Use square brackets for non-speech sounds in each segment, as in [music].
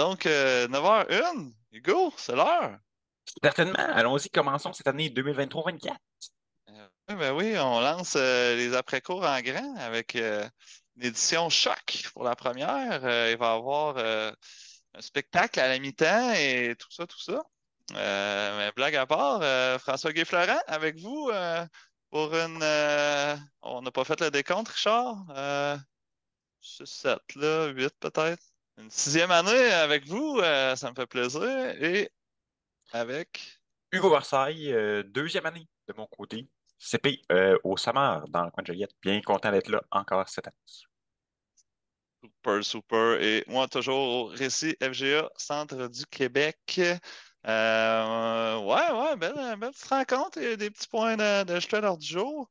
donc 9h01. Hugo, c'est l'heure. Certainement. Allons-y, commençons cette année 2023-24. oui, ben oui, on lance les après-cours en grand avec une édition choc pour la première. il va y avoir un spectacle à la mi-temps et tout ça, tout ça. mais blague à part, François Guy-Florent avec vous pour une. on n'a pas fait le décompte, Richard. 6, 7, là, 8 peut-être. Une sixième année avec vous, euh, ça me fait plaisir. Et avec. Hugo Versailles, euh, deuxième année de mon côté. CP euh, au Samar dans le coin de Joliette. Bien content d'être là encore cette année. Super, super. Et moi, toujours au Récit FGA, Centre du Québec. ouais, ouais, belle, belle petite rencontre et des petits points de, de jeter l'heure du jour.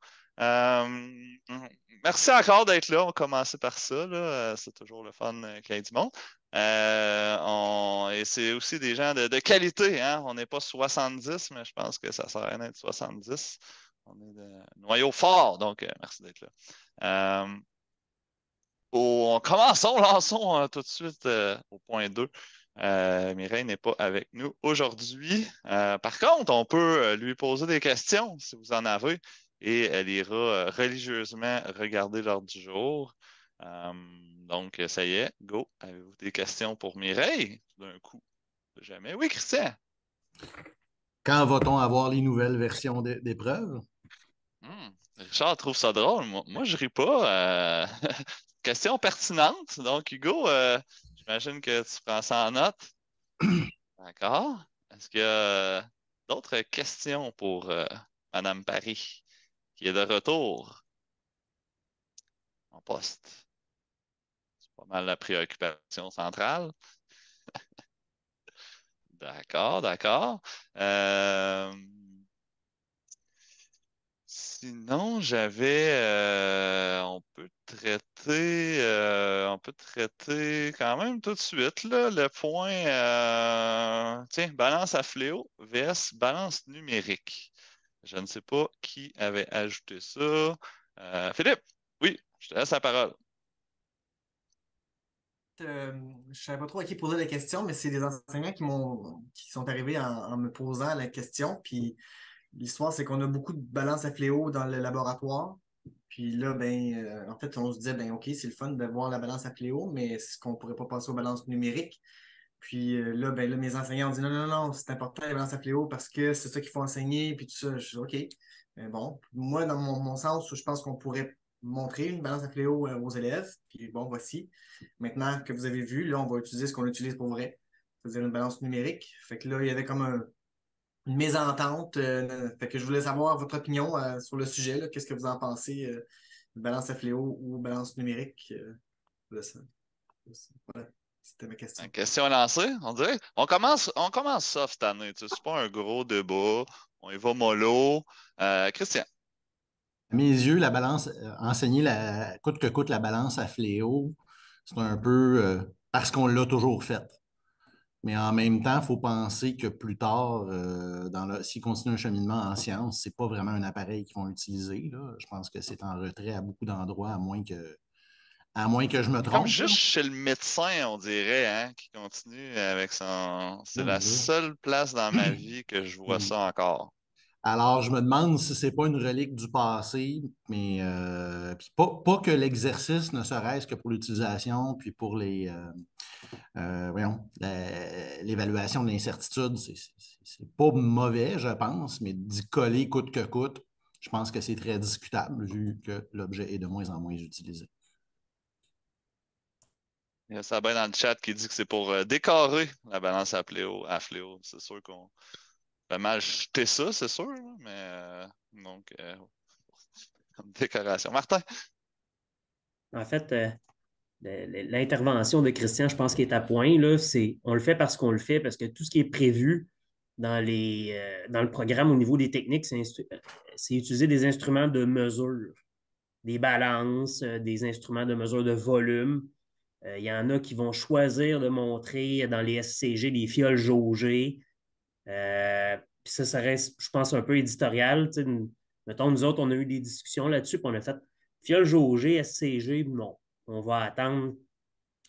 Merci encore d'être là. On commençait par ça. C'est toujours le fun qu'il y du monde. Euh, et c'est aussi des gens de, qualité. Hein? On n'est pas 70, mais je pense que ça sert à rien d'être 70. On est de noyau fort, donc euh, merci d'être là. Euh, on commençons, lançons tout de suite au point 2. Mireille n'est pas avec nous aujourd'hui. par contre, on peut lui poser des questions si vous en avez et elle ira religieusement regarder l'ordre du jour. Donc, ça y est, go. Avez-vous des questions pour Mireille? D'un coup? Jamais. Oui, Christian? Quand va-t-on avoir les nouvelles versions d'épreuves? Hmm. Richard trouve ça drôle. Moi, moi je ris pas. Euh, [laughs] question pertinente. Donc, Hugo, euh, j'imagine que tu prends ça en note. [coughs] D'accord. Est-ce qu'il y a d'autres questions pour euh, Madame Paris, qui est de retour en poste? pas mal la préoccupation centrale. [laughs] d'accord, d'accord. Euh, sinon, j'avais. Euh, on peut traiter. Euh, on peut traiter quand même tout de suite le point. tiens, balance à fléau vs balance numérique. Je ne sais pas qui avait ajouté ça. Philippe, oui, je te laisse la parole. Euh, je ne savais pas trop à qui poser la question, mais c'est des enseignants qui sont arrivés en, me posant la question. Puis l'histoire, c'est qu'on a beaucoup de balance à fléau dans le laboratoire. Puis là, ben, euh, en fait, on se disait, ben, OK, c'est le fun d'avoir la balance à fléau, mais est-ce qu'on pourrait pas passer aux balances numériques? Puis euh, là, ben, là, mes enseignants ont dit non, non, non, c'est important la balance à fléau parce que c'est ça qu'il faut enseigner, puis tout ça. Je dis OK. Mais bon, moi, dans mon, mon sens, je pense qu'on pourrait montrer une balance à fléau euh, aux élèves. Puis bon, voici. Maintenant que vous avez vu, là, on va utiliser ce qu'on utilise pour vrai, c'est-à-dire une balance numérique. Fait que là, il y avait comme une mésentente. Euh, fait que je voulais savoir votre opinion euh, sur le sujet. Qu'est-ce que vous en pensez? balance à fléau ou balance numérique? voilà. C'était ma question. Une question lancée, on dirait. On commence, on commence ça cette année. Tu sais, c'est pas un gros débat. On y va mollo. Christian. À mes yeux, la balance, euh, enseigner la, coûte que coûte la balance à fléau, c'est un peu euh, parce qu'on l'a toujours fait. Mais en même temps, il faut penser que plus tard, euh, s'ils continuent un cheminement en sciences, ce n'est pas vraiment un appareil qu'ils vont utiliser. Je pense que c'est en retrait à beaucoup d'endroits, à moins que à moins que je me trompe. Comme juste chez le médecin, on dirait, hein, qui continue avec son. C'est la seule place dans ma [coughs] vie que je vois ça encore. Alors, je me demande si ce n'est pas une relique du passé, mais euh, pas, que l'exercice ne serait-ce que pour l'utilisation, puis pour les euh, euh, voyons, l'évaluation de l'incertitude, c'est pas mauvais, je pense, mais d'y coller coûte que coûte, je pense que c'est très discutable vu que l'objet est de moins en moins utilisé. Il y a Sabin dans le chat qui dit que c'est pour décorer la balance à fléau. À fléau. C'est sûr qu'on mal jeter ça, c'est sûr, mais euh, donc, euh, [laughs] décoration. Martin? En fait, euh, l'intervention de Christian, je pense qu'il est à point. Là, on le fait parce qu'on le fait, parce que tout ce qui est prévu dans, les, dans le programme au niveau des techniques, c'est utiliser des instruments de mesure, des balances, des instruments de mesure de volume. Il y en a qui vont choisir de montrer dans les SCG des fioles jaugées. Euh, puis ça, ça reste, je pense, un peu éditorial. mettons, nous autres, on a eu des discussions là-dessus, puis on a fait fiole jaugé, SCG, non. On va attendre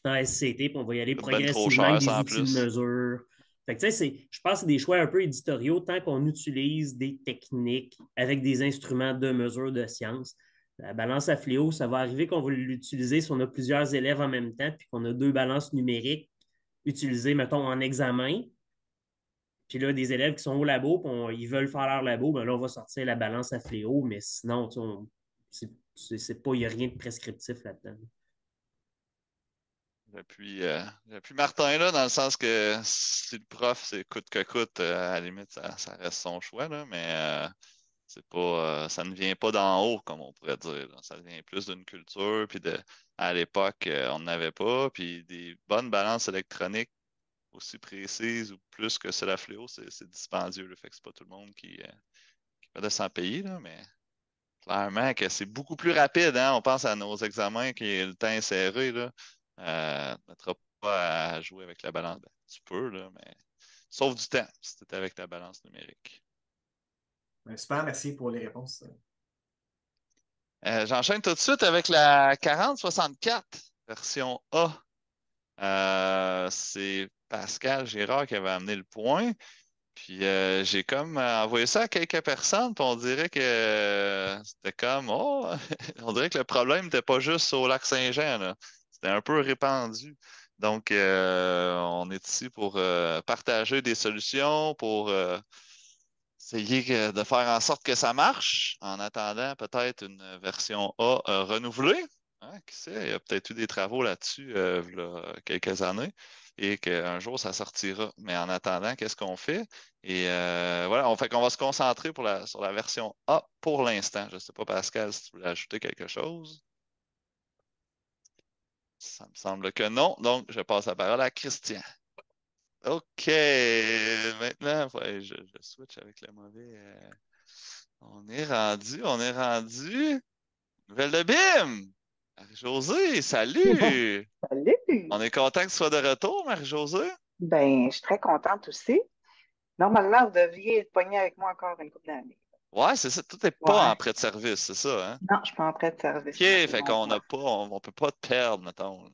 en SCT, puis on va y aller progressivement avec des outils plus. de mesure. Fait que, je pense que c'est des choix un peu éditoriaux tant qu'on utilise des techniques avec des instruments de mesure de science. La balance à fléau, ça va arriver qu'on va l'utiliser si on a plusieurs élèves en même temps, puis qu'on a deux balances numériques utilisées, mettons, en examen. Puis là, des élèves qui sont au labo, ils veulent faire leur labo, ben là, on va sortir la balance à fléau, mais sinon, c'est- il n'y a rien de prescriptif là-dedans. J'appuie euh, j'appuie Martin là, dans le sens que si le prof, c'est coûte que coûte, euh, à la limite, ça, reste son choix, mais euh, c'est pas, euh, ça ne vient pas d'en haut, comme on pourrait dire. Ça vient plus d'une culture, puis de, à l'époque, euh, on n'avait pas, puis des bonnes balances électroniques aussi précises ou plus que cela fléau, c'est dispendieux. Là, fait que c'est pas tout le monde qui, euh, qui va de s'en payer, là, mais clairement que c'est beaucoup plus rapide. Hein? On pense à nos examens qui le temps est serré. Là. Euh, ne mettra pas à jouer avec la balance. Ben, tu peux, là, mais sauf du temps si tu avec la balance numérique. Ben, super, merci pour les réponses. Euh, J'enchaîne tout de suite avec la 4064 version A. Euh, c'est Pascal Girard qui avait amené le point. Puis euh, j'ai comme envoyé ça à quelques personnes, puis on dirait que c'était comme oh, [laughs] on dirait que le problème n'était pas juste au lac Saint-Jean. C'était un peu répandu. Donc, on est ici pour partager des solutions, pour essayer de faire en sorte que ça marche, en attendant peut-être une version A euh, renouvelée. Hein, qui sait, il y a peut-être eu des travaux là-dessus euh, v'là quelques années et qu'un jour ça sortira. Mais en attendant, qu'est-ce qu'on fait? Et euh, voilà, on fait qu'on va se concentrer sur la version A pour l'instant. Je ne sais pas, Pascal, si tu voulais ajouter quelque chose. Ça me semble que non. Donc, je passe la parole à Christian. OK. Maintenant, ouais, je, je switch avec le mauvais. euh, On est rendu, on est rendu. Nouvelle de BIM. Marie-Josée, salut! [laughs] Salut! On est content que tu sois de retour, Marie-Josée? Ben, je suis très contente aussi. Normalement, vous deviez être pogné avec moi encore une couple d'années. Ouais, c'est ça. Tout n'est pas Ouais. en prêt de service, c'est ça, hein? Non, je suis pas en prêt de service. OK, fait qu'on n'a pas, on, on peut pas te perdre, mettons.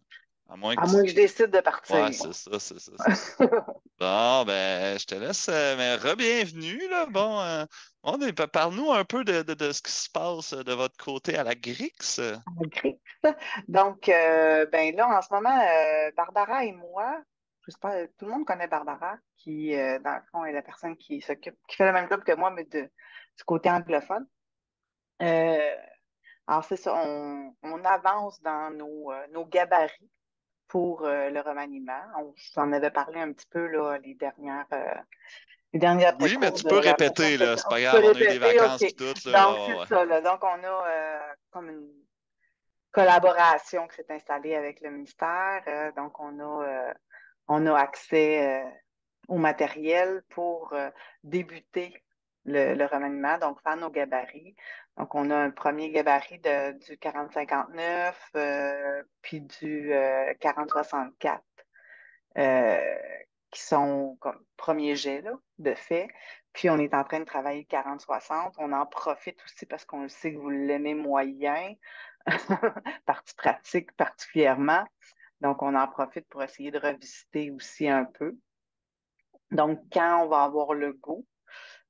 À moins que À tu- moins que je décide de partir. Ouais, c'est ça, c'est ça. [laughs] Bon, ben, je te laisse, euh, mais re-bienvenue, là. Bon, euh, pa- parle-nous un peu de, de- de ce qui se passe euh, de votre côté à la Grix. Grix. Donc, euh, ben là, en ce moment, euh, Barbara et moi, je sais pas, tout le monde connaît Barbara, qui, dans le fond, est la personne qui s'occupe, qui fait le même job que moi, mais de, du côté anglophone. Alors, c'est ça, on, on avance dans nos, nos gabarits pour euh, le remaniement. On s'en avait parlé un petit peu, là, les dernières, euh, les dernières Oui, mais tu peux répéter, là. C'est pas grave, on a eu des vacances et tout, là. Donc, c'est ouais. ça, là. Donc, on a euh, comme une collaboration qui s'est installée avec le ministère. Donc, on a, on a accès au matériel pour débuter le, remaniement, donc faire nos gabarits. Donc, on a un premier gabarit de, du 40-59, euh, puis du euh, 40-64, euh, qui sont comme premier jet là, de fait. Puis, on est en train de travailler 40-60. On en profite aussi parce qu'on sait que vous l'aimez moyen, [laughs] partie pratique particulièrement. Donc, on en profite pour essayer de revisiter aussi un peu. Donc, quand on va avoir le go,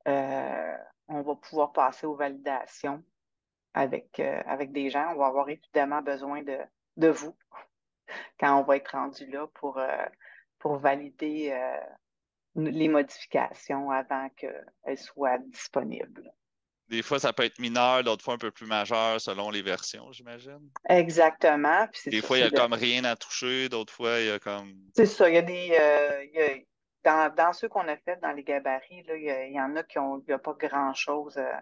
euh, on va pouvoir passer aux validations avec, euh, avec des gens. On va avoir évidemment besoin de, de vous [laughs] quand on va être rendu là pour, euh, pour valider les modifications avant qu'elles soient disponibles. Des fois, ça peut être mineur, d'autres fois un peu plus majeur selon les versions, j'imagine. Exactement. Puis Des fois, il y a de- comme rien à toucher, d'autres fois, il y a comme. C'est ça, il y a des. euh, il y a- dans, dans ceux qu'on a fait dans les gabarits, là, il y, en a qui ont il y a pas grand-chose euh,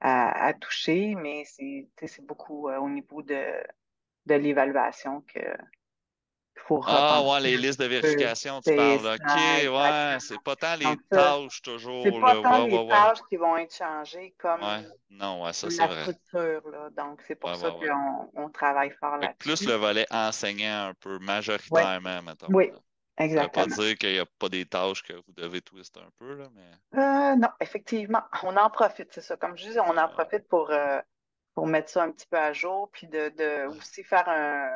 à, à toucher, mais c'est beaucoup euh, au niveau de, de l'évaluation que qu'il faut Ah, ouais, les listes de vérification, tu parles. OK, ouais, c'est pas tant les ça, tâches toujours. C'est pas là. tant Ouais, les ouais, ouais. tâches qui vont être changées comme non, ça, la vrai. structure. Là. Donc, c'est pour ça qu'on on travaille fort que plus le volet enseignant un peu majoritairement, mettons. Oui, Ça veut pas dire qu'il n'y a pas des tâches que vous devez twister un peu, là, mais. Euh, non, effectivement, on en profite, c'est ça. Comme je disais, on en Ouais. profite pour, euh, pour mettre ça un petit peu à jour, puis de, de aussi faire un,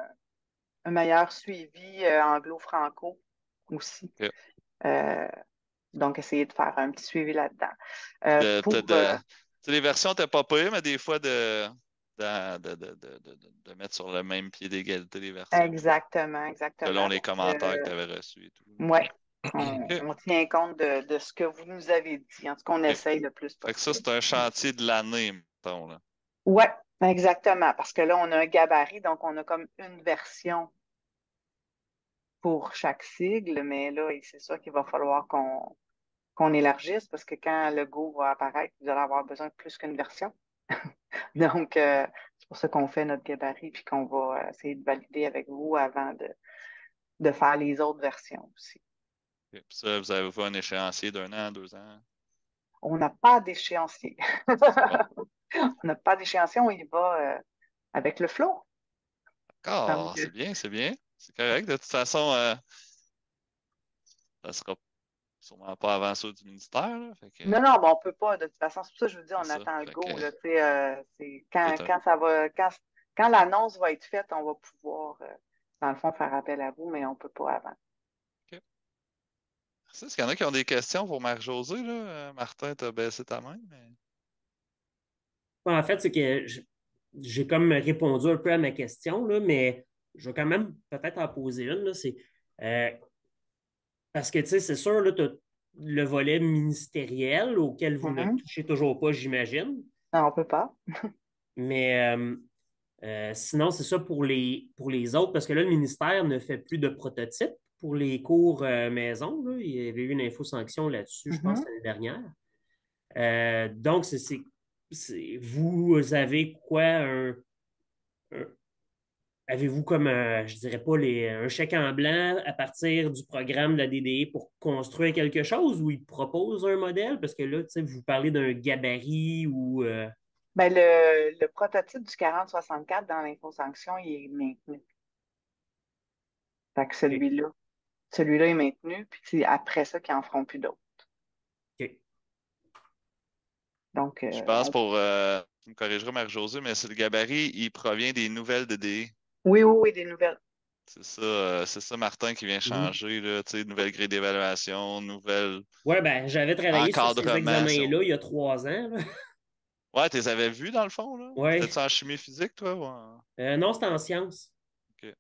un meilleur suivi euh, anglo-franco aussi. Donc, essayer de faire un petit suivi là-dedans. Pour, les versions n'étaient pas pires, mais des fois de, de, de, de, de, mettre sur le même pied d'égalité les versions. exactement, exactement. Selon les commentaires euh, que tu avais reçus et tout. Ouais. [laughs] On, tient compte de, de ce que vous nous avez dit. En tout cas, on essaye le plus Fait que ça, c'est un chantier de l'année, mettons. Ouais, exactement. Parce que là, on a un gabarit, donc on a comme une version pour chaque sigle, mais là, c'est sûr qu'il va falloir qu'on qu'on élargisse parce que quand le Go va apparaître, vous allez avoir besoin de plus qu'une version. [laughs] [laughs] Donc, euh, c'est pour ça qu'on fait notre gabarit puis qu'on va euh, essayer de valider avec vous avant de, de faire les autres versions aussi. Puis ça, vous avez un échéancier d'un an, deux ans? On n'a pas d'échéancier. [laughs] on n'a pas d'échéancier, on y va euh, avec le flow. D'accord, c'est bien, c'est bien. C'est correct. De toute façon, euh, ça sera sûrement pas avant ça du ministère. Là, fait que- Non, non, mais on peut pas, de toute façon. C'est pour ça que je vous dis, on ça. attend le go. que- Là, euh, c'est quand, quand ça va, quand, quand l'annonce va être faite, on va pouvoir, euh, dans le fond, faire appel à vous, mais on peut pas avant. Merci. Est-ce qu'il y en a qui ont des questions pour Marc-José? Là? Euh, Martin, tu as baissé ta main. Mais... En fait, c'est que j'ai comme répondu un peu à ma question, là, mais je vais quand même peut-être en poser une. là, c'est, euh, parce que, tu sais, c'est sûr, tu as le volet ministériel auquel vous ne Mhm. touchez toujours pas, j'imagine. Non, on peut pas. [laughs] Mais euh, euh, sinon, c'est ça pour les, pour les autres, parce que là, le ministère ne fait plus de prototypes pour les cours euh, maison. là. Il y avait eu une info-sanction là-dessus, je pense, Mhm. l'année dernière. Donc, c'est, vous avez quoi un, un- Avez-vous comme un, je dirais pas, les, un chèque en blanc à partir du programme de la DDE pour construire quelque chose ou ils proposent un modèle? Parce que là, tu sais, vous parlez d'un gabarit ou. euh, Ben, le, le prototype du 4064 dans l'infosanction, il est maintenu. Fait que celui-là, celui-là est maintenu, puis c'est après ça qu'ils en feront plus d'autres. OK. Donc, euh, Je pense on- pour. Euh, tu me corrigeras, Marc-José, mais c'est le gabarit, il provient des nouvelles DDE. Oui, oui, oui, des nouvelles. C'est ça, euh, c'est ça, Martin, qui vient changer. Là, tu sais, nouvelle grille d'évaluation, nouvelle. Ouais, ben, j'avais travaillé sur ces examens-là il y a trois ans. là. Ouais, tu les avais vus dans le fond, là? Ouais. T'étais-tu en chimie physique, toi? ou en- Euh, non, c'était en sciences. OK.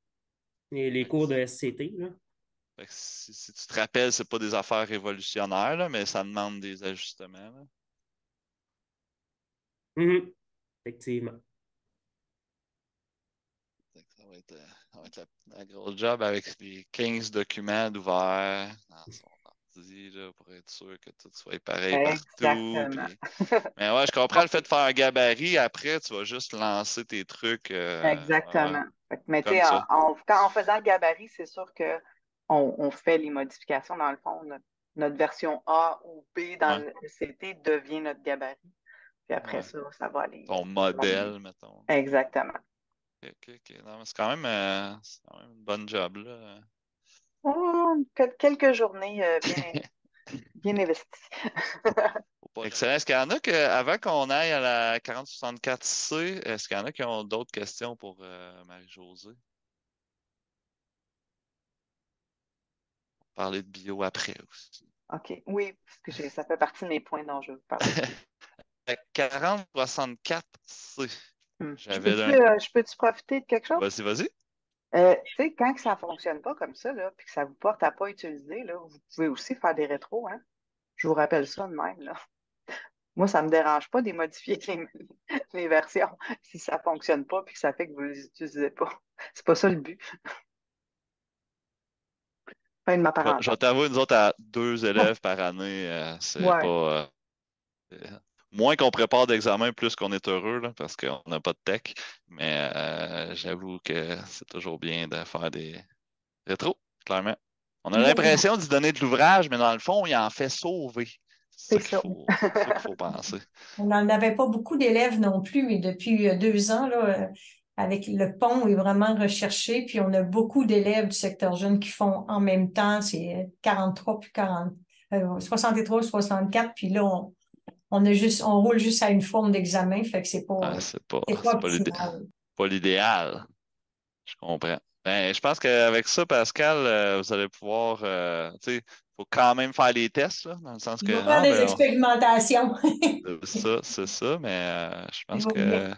Et les cours de SCT, là. Fait que si, si tu te rappelles, c'est pas des affaires révolutionnaires, là, mais ça demande des ajustements. là. Mhm. Effectivement. Ça va être, euh, ça va être la, la grosse job avec les 15 documents d'ouvert dans son ordi, là, pour être sûr que tout soit pareil Exactement. partout. puis- Mais ouais, je comprends le fait de faire un gabarit. Après, tu vas juste lancer tes trucs. euh, Exactement. Mais tu sais, en, ça. faisant le gabarit, c'est sûr que on, on fait les modifications dans le fond. Notre, notre version A ou B dans Ouais. le CT devient notre gabarit. Puis après Ouais. ça, ça va aller. ton modèle, mettons. Exactement. Ok, ok. Non, mais c'est quand même, euh, c'est quand même une bonne job, là. Que- quelques journées euh, bien, [laughs] bien investies. [laughs] Excellent. Est-ce qu'il y en a que, avant qu'on aille à la 4064C, est-ce qu'il y en a qui ont d'autres questions pour euh, Marie-Josée? On va parler de bio après aussi. OK. Oui, parce que j'ai- ça fait partie de mes points dont je veux parler. [laughs] La 4064C. Hmm. Je J'avais peux-tu un- euh, je peux-tu profiter de quelque chose? Vas-y, vas-y. Euh, tu sais, quand que ça ne fonctionne pas comme ça, là, puis que ça vous porte à pas utiliser, là, vous pouvez aussi faire des rétros, hein. Je vous rappelle ça de même, là. [laughs] Moi, ça ne me dérange pas de modifier les, [laughs] les versions [laughs] si ça ne fonctionne pas puis que ça fait que vous ne les utilisez pas. C'est pas ça le but. Fin de ma parenthèse. je vais t'avouer, nous autres, à deux élèves par année, euh, c'est Ouais. pas. euh, moins qu'on prépare d'examen, plus qu'on est heureux, là, parce qu'on n'a pas de tech. Mais euh, j'avoue que c'est toujours bien de faire des rétros, clairement. On a l'impression d'y donner de l'ouvrage, mais dans le fond, il en fait sauver. C'est ça ça. qu'il faut, penser. [laughs] On n'en avait pas beaucoup d'élèves non plus, mais depuis euh, deux ans, là, euh, avec le pont est vraiment recherché, puis on a beaucoup d'élèves du secteur jeune qui font en même temps, c'est 43 puis 40, euh, 63, 64, puis là, on, on a juste, on roule juste à une forme d'examen, fait que c'est pas, Ah, c'est pas, pas l'idéal. Je comprends. Ben, je pense qu'avec ça, Pascal, euh, vous allez pouvoir. Euh, tu sais, il faut quand même faire les tests, là, dans le sens que. On va faire non, des ben, on- expérimentations. C'est ça, c'est ça, mais euh, je pense que.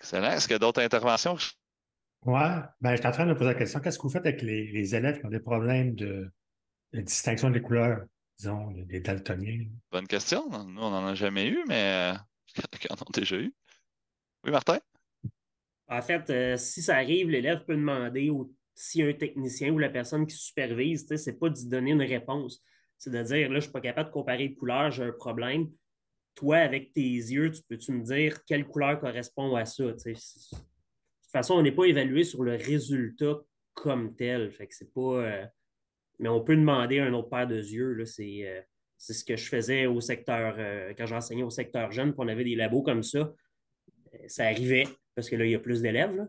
Excellent. Est-ce qu'il y a d'autres interventions? Ouais, ben, je suis en train de me poser la question, qu'est-ce que vous faites avec les, les élèves qui ont des problèmes de, de distinction des couleurs, disons, les daltoniens? Bonne question. Nous, on n'en a jamais eu, mais euh, [laughs] il y en a qui en ont déjà eu. Oui, Martin? En fait, euh, si ça arrive, l'élève peut demander au, si un technicien ou la personne qui supervise, tu sais, c'est pas d'y donner une réponse. C'est de dire, là, je suis pas capable de comparer les couleurs, j'ai un problème. Toi, avec tes yeux, tu peux-tu me dire quelle couleur correspond à ça? De toute façon, on n'est pas évalué sur le résultat comme tel. Fait que c'est pas. euh, Mais on peut demander un autre paire de yeux. euh, c'est ce que je faisais au secteur, euh, quand j'enseignais au secteur jeune, puis on avait des labos comme ça. Euh, Ça arrivait, parce que là, il y a plus d'élèves.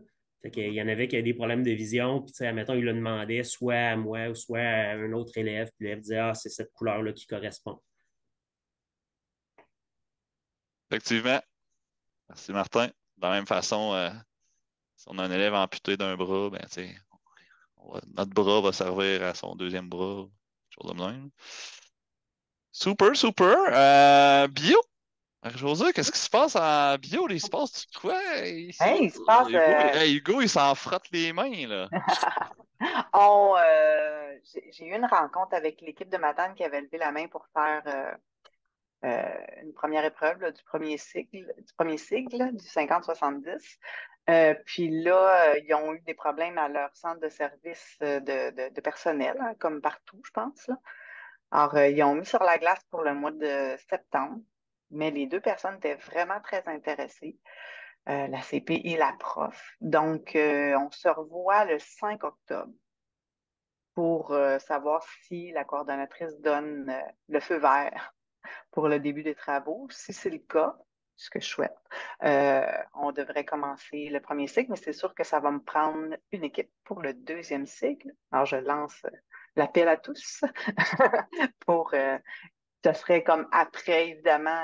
qu'il y en avait qui avaient des problèmes de vision, puis admettons, il le demandait soit à moi ou soit à un autre élève, puis l'élève disait Ah, c'est cette couleur-là qui correspond. Effectivement. Merci, Martin. De la même façon, si on a un élève amputé d'un bras, ben, va- notre bras va servir à son deuxième bras, chose de même. Super, super. Euh, bio? Marie-Josée, qu'est-ce qui se passe en bio? Il se passe quoi? Il, Hey, il se passe, Hugo, euh, hey, Hugo, il s'en frotte les mains, là. [laughs] Euh, j'ai eu une rencontre avec l'équipe de Matane qui avait levé la main pour faire euh, une première épreuve du premier cycle, du premier cycle, du 50-70. Euh, puis là, euh, ils ont eu des problèmes à leur centre de service euh, de, de- personnel, hein, comme partout, je pense. Alors, euh, ils ont mis sur la glace pour le mois de septembre, mais les deux personnes étaient vraiment très intéressées, euh, la CP et la prof. Donc, euh, on se revoit le 5 octobre pour euh, savoir si la coordonnatrice donne euh, le feu vert pour le début des travaux. Si c'est le cas, ce que je souhaite, euh, on devrait commencer le premier cycle, mais c'est sûr que ça va me prendre une équipe pour le deuxième cycle. Alors, je lance euh, l'appel à tous [laughs] pour, euh, ça serait comme après, évidemment,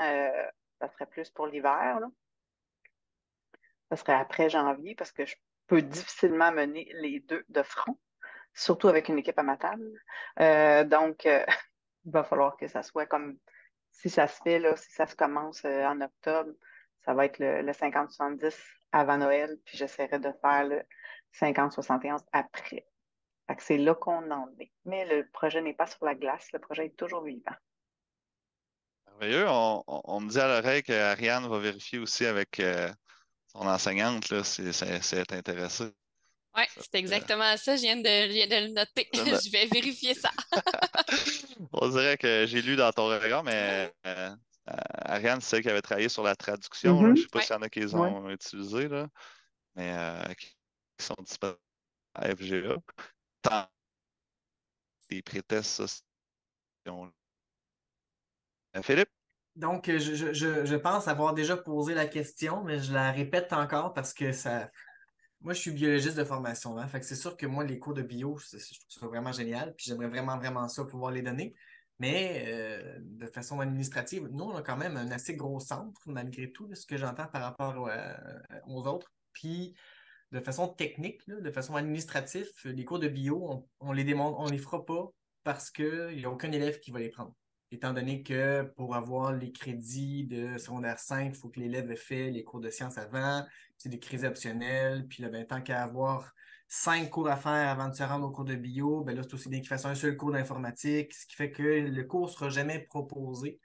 ça serait plus pour l'hiver. Ça serait après janvier parce que je peux difficilement mener les deux de front, surtout avec une équipe à ma table. Donc, [laughs] il va falloir que ça soit comme si ça se fait, là, si ça se commence euh, en octobre, ça va être le, le 50-70 avant Noël, puis j'essaierai de faire le 50-71 après. C'est là qu'on en est. Mais le projet n'est pas sur la glace, le projet est toujours vivant. Merveilleux. On, me dit à l'oreille qu'Ariane va vérifier aussi avec euh, son enseignante, là, si si si elle est intéressée. Oui, c'est exactement ça. Je viens de, je viens de le noter. [laughs] Je vais vérifier ça. [laughs] On dirait que j'ai lu dans ton regard, mais euh, euh, Ariane, c'est celle qui avait travaillé sur la traduction. là. Mhm. Je ne sais pas Ouais. s'il y en a qui les ont utilisés, là, mais euh, qui sont disponibles à FGA. Tant des prétests, Euh, Philippe? Donc, euh, je- je- je pense avoir déjà posé la question, mais je la répète encore parce que ça. Moi, je suis biologiste de formation, hein, c'est sûr que moi, les cours de bio, je trouve ça vraiment génial, puis j'aimerais vraiment, vraiment ça pouvoir les donner. Mais euh, de façon administrative, nous, on a quand même un assez gros centre, malgré tout, ce que j'entends par rapport euh, aux autres. Puis, de façon technique, de façon administrative, les cours de bio, on, on les démontre, on les fera pas parce qu'il n'y a aucun élève qui va les prendre étant donné que pour avoir les crédits de secondaire 5, il faut que l'élève ait fait les cours de sciences avant, c'est des crédits optionnels, puis là, ben, tant qu'à avoir cinq cours à faire avant de se rendre au cours de bio, ben là, c'est aussi bien qu'il fasse un seul cours d'informatique, ce qui fait que le cours ne sera jamais proposé.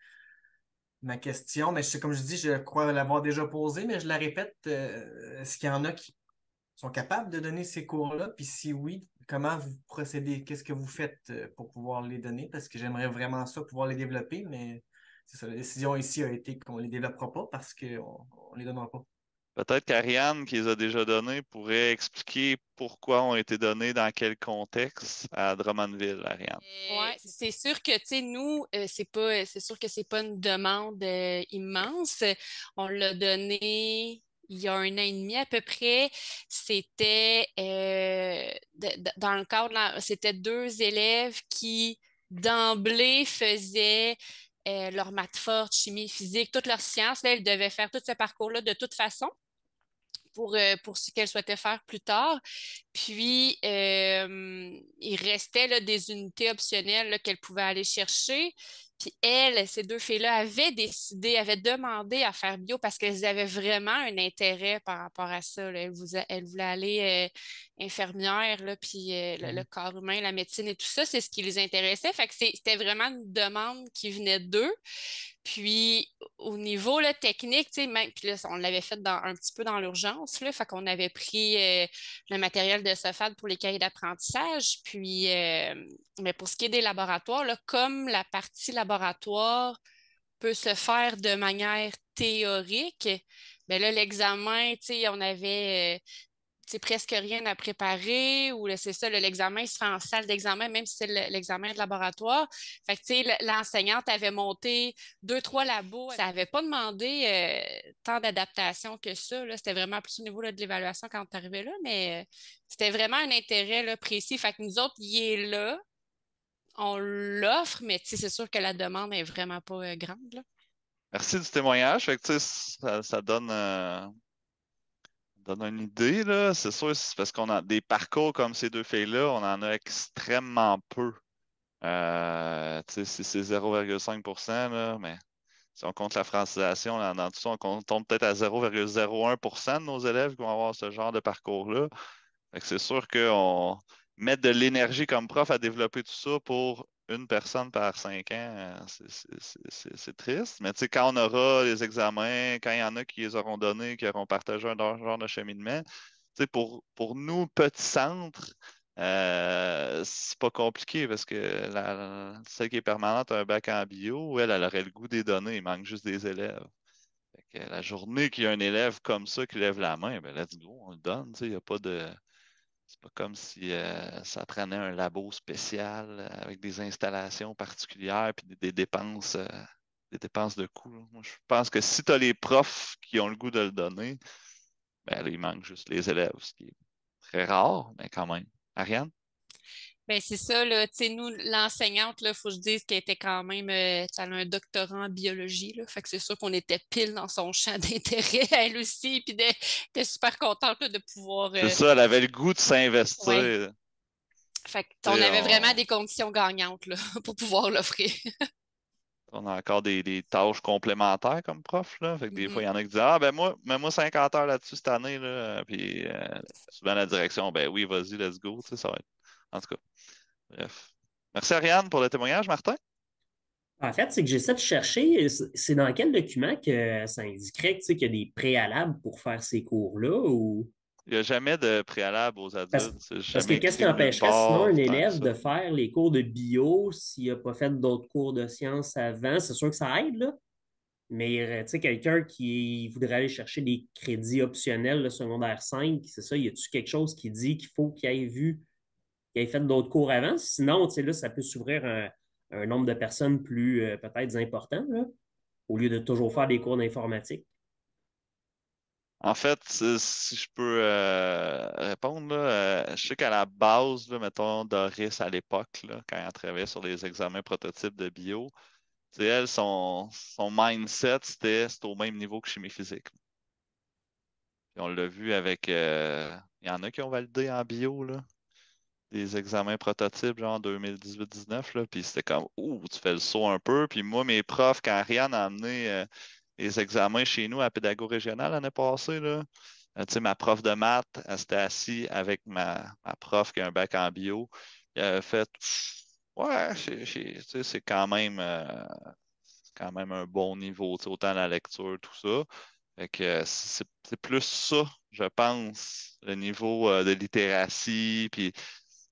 Ma question, mais je, comme je dis, je crois l'avoir déjà posée, mais je la répète, euh, est-ce qu'il y en a qui sont capables de donner ces cours-là? Puis si oui, comment vous procédez? Qu'est-ce que vous faites euh, pour pouvoir les donner? Parce que j'aimerais vraiment ça, pouvoir les développer, mais c'est ça, la décision ici a été qu'on ne les développera pas parce qu'on ne les donnera pas. Peut-être qu'Ariane, qui les a déjà donnés, pourrait expliquer pourquoi ont été donnés, dans quel contexte à Drummondville, Ariane. Ouais, c'est sûr que, tu sais, nous, euh, c'est pas, c'est sûr que c'est pas une demande euh, immense. On l'a donné il y a un an et demi à peu près. C'était euh, dans le cadre, c'était deux élèves qui d'emblée faisaient euh, leur maths forte, chimie, physique, toutes leurs sciences. Là, ils devaient faire tout ce parcours-là de toute façon. Pour, euh, pour ce qu'elle souhaitait faire plus tard. Puis, euh, il restait là, des unités optionnelles qu'elle pouvait aller chercher. Puis elle, ces deux filles-là avaient décidé, avaient demandé à faire bio parce qu'elles avaient vraiment un intérêt par rapport à ça. Elles, voulaient aller euh, infirmière, là, puis le, le, Mhm. corps humain, la médecine et tout ça, c'est ce qui les intéressait. Fait que c'est- c'était vraiment une demande qui venait d'eux. Puis au niveau technique, même, puis là, on l'avait fait dans, un petit peu dans l'urgence, là, fait qu'on avait pris euh, le matériel de SOFAD pour les cahiers d'apprentissage. Puis, euh, mais pour ce qui est des laboratoires, là, comme la partie laboratoire peut se faire de manière théorique, mais là, l'examen, on avait euh, c'est presque rien à préparer ou c'est ça, le- l'examen se fait en salle d'examen, même si c'est le- l'examen de laboratoire. Fait que, tu l'enseignante avait monté deux, trois labos. Ça n'avait pas demandé euh, tant d'adaptation que ça. C'était vraiment plus au niveau de l'évaluation quand on arrivait là, mais euh, c'était vraiment un intérêt précis. Fait que nous autres, il est là. On l'offre, mais tu c'est sûr que la demande n'est vraiment pas euh, grande. Merci du témoignage. Fait que, tu ça, donne, donne une idée, là. C'est sûr, c'est parce qu'on a des parcours comme ces deux filles-là, on en a extrêmement peu. Euh, tu sais, c'est 0,5 là, mais si on compte la francisation, dans tout ça, on tombe peut-être à 0,01% de nos élèves qui vont avoir ce genre de parcours-là. C'est sûr qu'on met de l'énergie comme prof à développer tout ça pour une personne par cinq ans, euh, c'est- triste. Mais quand on aura les examens, quand il y en a qui les auront donnés, qui auront partagé un genre de cheminement, pour, pour nous, petits centres, euh, c'est pas compliqué parce que celle qui est permanente a un bac en bio, elle, elle aurait le goût des données, il manque juste des élèves. Fait que la journée qu'il y a un élève comme ça qui lève la main, ben let's go, on le donne. Il n'y a pas de. C'est pas comme si euh, ça prenait un labo spécial euh, avec des installations particulières puis des, dépenses, euh, des dépenses de coûts. Moi, je pense que si tu as les profs qui ont le goût de le donner, ben là, il manque juste les élèves, ce qui est très rare, mais quand même. Ariane? Ben, c'est ça, là. Tu sais, nous, l'enseignante, là, faut que je dise qu'elle était quand même, euh, elle a un doctorat en biologie, là. Fait que c'est sûr qu'on était pile dans son champ [laughs] d'intérêt, elle aussi, puis elle était super contente, là, de pouvoir. C'est euh, ça, elle avait le goût de s'investir. Ouais. Fait Tu sais, avait on- vraiment des conditions gagnantes, là, [laughs] pour pouvoir l'offrir. On a encore des, des tâches complémentaires comme prof. Là. Fait que des fois, il y en a qui disent Ah, ben moi, mets-moi 50 heures là-dessus cette année. Là. Puis euh, souvent, la direction, ben oui, vas-y, let's go. Tu sais, ça va être... En tout cas, bref. Merci Ariane pour le témoignage, Martin. En fait, c'est que j'essaie de chercher, c'est dans quel document que ça indiquerait tu sais, qu'il y a des préalables pour faire ces cours-là ou? Il n'y a jamais de préalable aux adultes. parce que qu'est-ce qui empêcherait sinon un élève de faire les cours de bio s'il n'a pas fait d'autres cours de sciences avant? C'est sûr que ça aide, là. Mais euh, tu sais, quelqu'un qui voudrait aller chercher des crédits optionnels, le secondaire 5, c'est ça, y a-tu quelque chose qui dit qu'il faut qu'il ait vu, qu'il ait fait d'autres cours avant? Sinon, là, ça peut s'ouvrir un, un nombre de personnes plus euh, peut-être important, là, au lieu de toujours faire des cours d'informatique. En fait, si je peux euh, répondre, là, euh, je sais qu'à la base, mettons, Doris à l'époque, quand elle travaillait sur les examens prototypes de bio, elle, son, son mindset, c'était au même niveau que chimie physique. On l'a vu avec. Il y en a qui ont validé en bio, là, des examens prototypes, genre 2018-19, là, puis c'était comme, ouh, tu fais le saut un peu. Puis moi, mes profs, quand Ariane a amené euh, les examens chez nous à Pédago Régional l'année passée, là, euh, tu sais, ma prof de maths, elle s'était assise avec ma, ma prof qui a un bac en bio. Elle avait fait, ouais, c'est- quand même. euh, quand même un bon niveau, autant la lecture, tout ça. Fait que c'est plus ça, je pense, le niveau de littératie, puis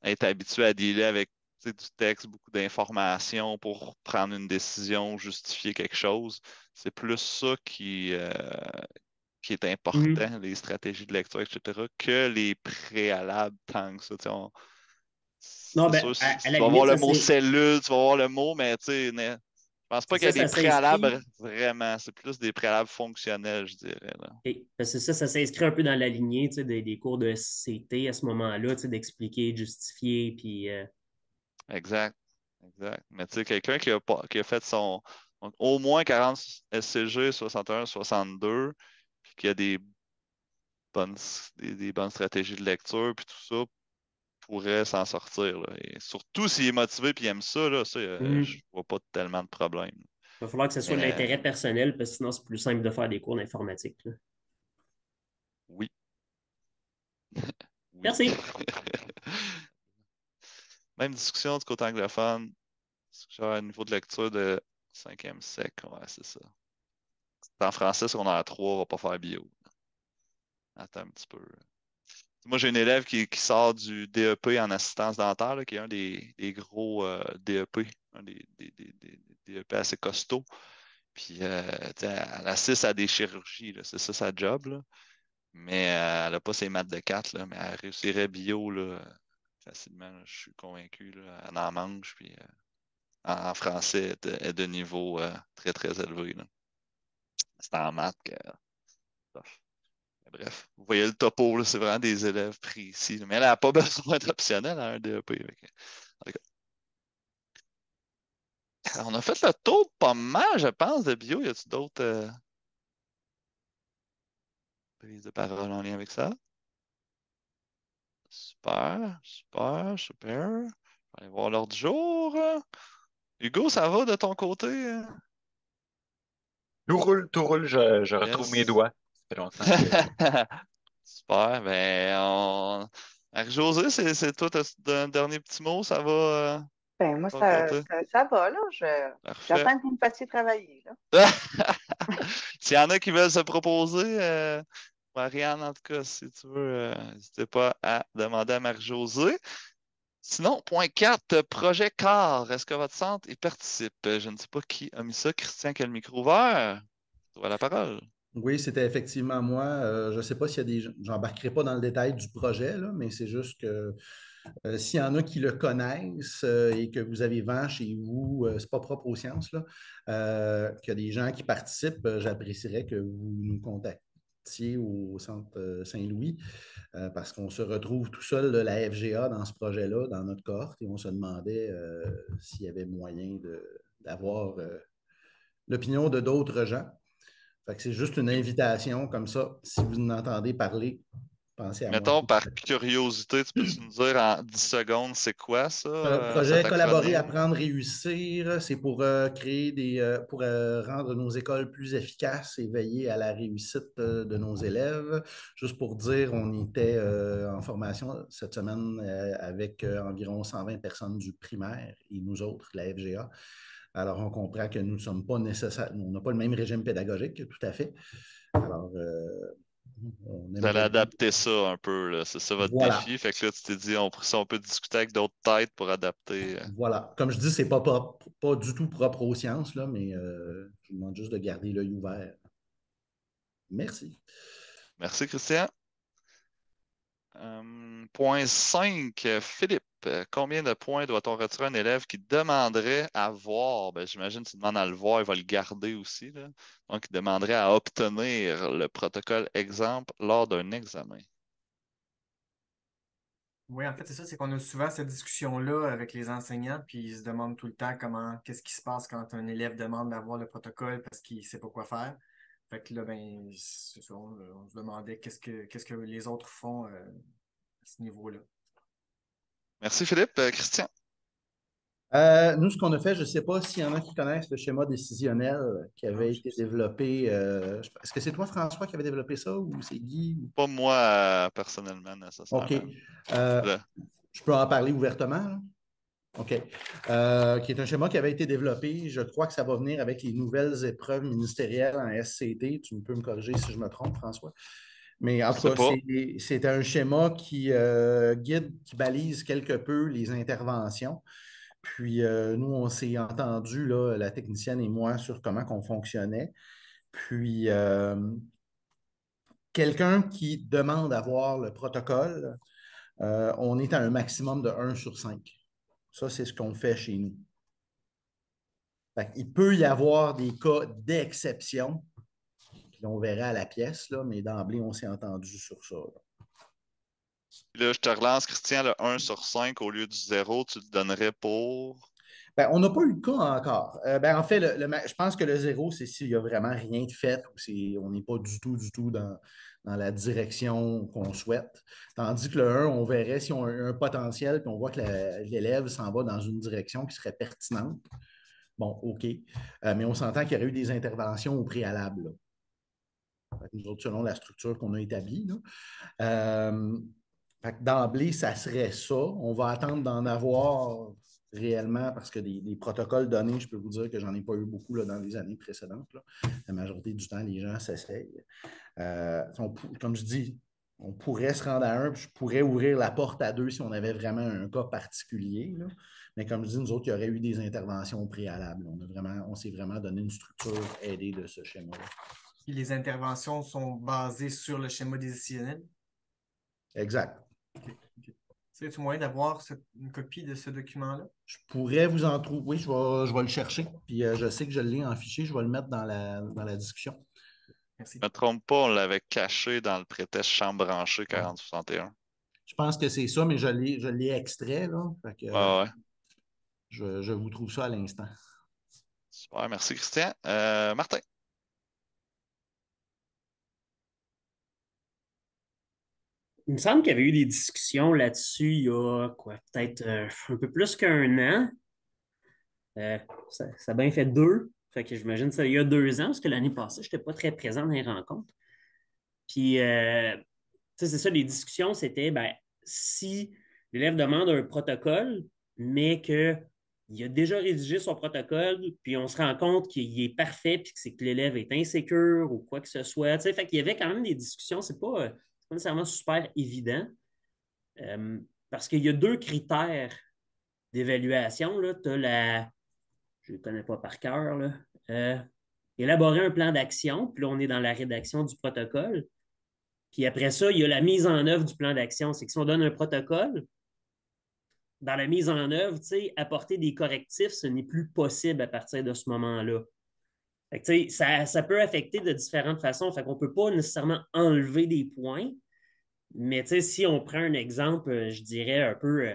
être habitué à dealer avec tu du texte, beaucoup d'informations pour prendre une décision, justifier quelque chose. C'est plus ça qui, euh, qui est important, les stratégies de lecture, etc., que les préalables tant que ça. tu on- Non, ben, sûr, à- si- à tu la vas limite, voir le mot cellule, tu vas voir le mot, mais tu sais, pense pas qu'il y a des préalables vraiment. C'est plus des préalables fonctionnels, je dirais. Là. Parce que ça, ça s'inscrit un peu dans la lignée tu sais, des, des cours de CT à ce moment-là, tu sais, d'expliquer, de justifier, puis euh, Exact. Exact. Mais tu sais, quelqu'un qui a, pas- qui a fait son donc, au moins 40 SCG 61, 62, puis qui a des bonnes, des, bonnes stratégies de lecture, puis tout ça pourrait s'en sortir. Et surtout s'il est motivé et aime ça, là, ça mm. je vois pas tellement de problème. Il va falloir que ce soit l'intérêt personnel, parce que sinon, c'est plus simple de faire des cours d'informatique. Oui. [laughs] Merci. [laughs] Même discussion du côté anglophone. Genre un niveau de lecture de 5e siècle. Ouais, c'est ça. En français, si on a 3, on va pas faire bio. Attends un petit peu. Moi, j'ai une élève qui, sort du DEP en assistance dentaire, qui est un des, gros euh, DEP, un des, DEP assez costauds. Puis, euh, elle assiste à des chirurgies, c'est ça sa job. Mais euh, elle n'a pas ses maths de 4, mais elle réussirait bio facilement. je suis convaincu. Elle en mange, puis en, français, elle est de, niveau très, très élevé. C'est en maths que bref, vous voyez le topo, c'est vraiment des élèves précis. Mais elle n'a pas [laughs] besoin d'optionnel à un DEP. On a fait le tour pas mal, je pense, de bio. Y a-t-il d'autres euh, prises de parole en lien avec ça? Super, super, super. On va aller voir l'ordre du jour. Hugo, ça va de ton côté? Tout roule, tout roule, je, retrouve mes doigts. [laughs] Super. Ben, on... José, c'est toi, tu as un dernier petit mot, ça va? Euh, ben, moi, ça, ça, va, là. J'attends que vous me fassiez travailler, là. [laughs] S'il y en a qui veulent se proposer, euh, Marianne, en tout cas, si tu veux, euh, n'hésitez pas à demander à Marie-Josée. Sinon, point 4, projet CAR. Est-ce que votre centre y participe? Je ne sais pas qui a mis ça. Christian, quel micro ouvert? Tu as la parole. Oui, c'était effectivement moi. Euh, je ne sais pas s'il y a des. J'embarquerai pas dans le détail du projet, mais c'est juste que euh, s'il y en a qui le connaissent euh, et que vous avez vent chez vous, ce n'est pas propre aux sciences, là, qu'il y a des gens qui participent, j'apprécierais que vous nous contactiez au Centre Saint-Louis parce qu'on se retrouve tout seul de la FGA dans ce projet-là, dans notre cohorte, et on se demandait s'il y avait moyen d'avoir l'opinion de d'autres gens c'est juste une invitation comme ça. Si vous n'entendez parler, pensez à Mettons, par curiosité, tu peux nous dire en 10 secondes, c'est quoi ça? Le euh, projet Collaborer, apprendre, réussir, c'est pour euh, créer des euh, pour rendre nos écoles plus efficaces et veiller à la réussite de nos élèves. Juste pour dire, on était en formation cette semaine avec environ 120 personnes du primaire et nous autres, la FGA. Alors, on comprend que nous ne sommes pas nécessaires, on n'a pas le même régime pédagogique, tout à fait. Alors, euh, Vous allez adapter ça un peu, c'est ça votre défi? Fait que là, tu t'es dit, on, on peut discuter avec d'autres têtes pour adapter. Euh. Voilà. Comme je dis, ce n'est pas, pas, du tout propre aux sciences, là, mais euh, je vous demande juste de garder l'œil ouvert. Merci. Merci, Christian. Point 5, Philippe. Euh, combien de points doit-on retirer un élève qui demanderait à voir? Ben, J'imagine qu'il demande à le voir, il va le garder aussi. Donc, il demanderait à obtenir le protocole exemple lors d'un examen. Oui, en fait, c'est ça, c'est qu'on a souvent cette discussion-là avec les enseignants, puis ils se demandent tout le temps comment, qu'est-ce qui se passe quand un élève demande d'avoir le protocole parce qu'il ne sait pas quoi faire. Fait que là, ben, c'est ça, on, se demandait qu'est-ce que, qu'est-ce que les autres font euh, à ce niveau-là. Merci Philippe. Euh, Christian? Euh, nous, ce qu'on a fait, je ne sais pas s'il y en a qui connaissent le schéma décisionnel qui avait été développé. Euh, est-ce que c'est toi, François, qui avait développé ça ou c'est Guy? Pas moi, personnellement, nécessairement. OK. je peux en parler ouvertement. OK. qui est un schéma qui avait été développé. Je crois que ça va venir avec les nouvelles épreuves ministérielles en SCT. Tu peux me corriger si je me trompe, François. Mais en tout cas, c'est un schéma qui euh, guide, qui balise quelque peu les interventions. Puis euh, nous, on s'est entendu, là, la technicienne et moi, sur comment on fonctionnait. Puis euh, quelqu'un qui demande à voir le protocole, on est à un maximum de 1 sur 5. Ça, c'est ce qu'on fait chez nous. Il peut y avoir des cas d'exception on verra à la pièce, là, mais d'emblée, on s'est entendu sur ça. Là. je te relance, Christian, le 1 sur 5 au lieu du 0, tu le donnerais pour? Ben, on n'a pas eu de cas encore. Euh, ben, en fait, le- le je pense que le zéro, c'est s'il n'y a vraiment rien de fait ou on n'est pas du tout, du tout dans, dans la direction qu'on souhaite. Tandis que le 1, on verrait si on a un potentiel puis on voit que l'élève s'en va dans une direction qui serait pertinente. Bon, OK. Euh, mais on s'entend qu'il y aurait eu des interventions au préalable. nous autres, selon la structure qu'on a établie. Euh, d'emblée, ça serait ça. On va attendre d'en avoir réellement parce que des, des protocoles donnés, je peux vous dire que j'en ai pas eu beaucoup là, dans les années précédentes. là. La majorité du temps, les gens s'essayent. Euh, comme je dis, on pourrait se rendre à un, puis je pourrais ouvrir la porte à deux si on avait vraiment un cas particulier. là. Mais comme je dis, nous autres, il y aurait eu des interventions préalables. On, a vraiment, on s'est vraiment donné une structure aidée de ce schéma-là. Les interventions sont basées sur le schéma décisionnel? Exact. C'est-tu moyen d'avoir cette- une copie de ce document-là? Je pourrais vous en trouver. Oui, je vais, je vais le chercher. Puis euh, je sais que je l'ai en fichier. Je vais le mettre dans la, dans la discussion. Merci. Je me trompe pas, on l'avait caché dans le prétexte chambre branchée 4061. Je pense que c'est ça, mais je l'ai, je l'ai extrait. Là. Fait que, Ouais, ouais. je, je vous trouve ça à l'instant. Super, merci Christian. Euh, Martin. Il me semble qu'il y avait eu des discussions là-dessus il y a quoi, peut-être euh, un peu plus qu'un an. Euh, ça, ça a bien fait deux. Fait que j'imagine ça il y a deux ans, parce que l'année passée, je n'étais pas très présent dans les rencontres. Puis, euh, c'est ça, les discussions, c'était ben, si l'élève demande un protocole, mais qu'il a déjà rédigé son protocole, puis on se rend compte qu'il est parfait, puis que c'est que l'élève est insécure ou quoi que ce soit. Tu sais, fait qu'il y avait quand même des discussions, c'est pas, euh, pas nécessairement super évident. Euh, parce qu'il y a deux critères d'évaluation. Tu as la. Je ne connais pas par cœur. Euh, élaborer un plan d'action, puis là, on est dans la rédaction du protocole. Puis après ça, il y a la mise en œuvre du plan d'action. C'est que si on donne un protocole, dans la mise en œuvre, apporter des correctifs, ce n'est plus possible à partir de ce moment-là. Ça, ça peut affecter de différentes façons. Fait ne peut pas nécessairement enlever des points. Mais si on prend un exemple, euh, je dirais un peu euh,